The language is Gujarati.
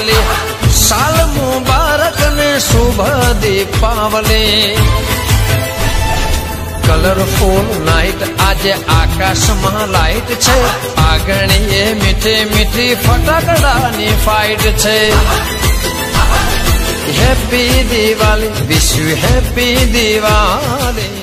પાવલે સાલ મુબારક ને શુભ દે કલરફુલ નાઇટ આજે આકાશમાં લાઇટ છે આગણીએ મીઠી મીઠી ફટાકડાની ફાઇટ છે હેપી દિવાળી વિશ્વ હેપી દિવાળી